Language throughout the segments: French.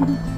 嗯。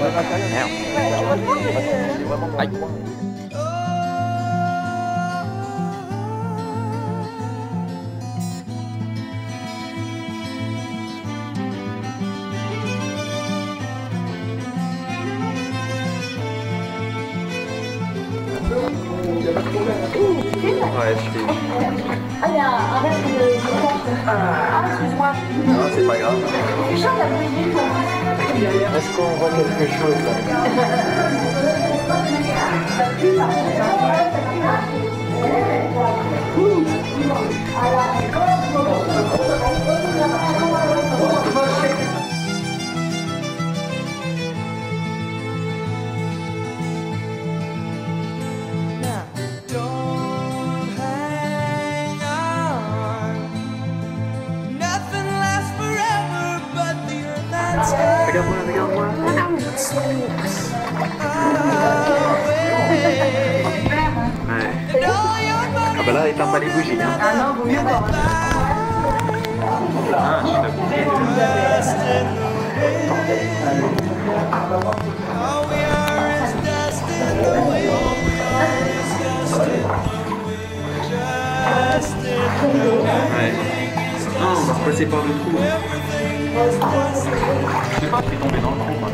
Thấy không? Đấy. Ouais, je suis... Ah, il y a Est-ce qu'on voit quelque chose là Now, Regarde-moi, regarde-moi. Ouais. Ah bah là, éteins pas les bougies. Hein. Ah non, vaut mieux pas. Ah, wind. Ouais. Non, on va repasser par le trou. Je pas, t'es tombé dans le trou. moi.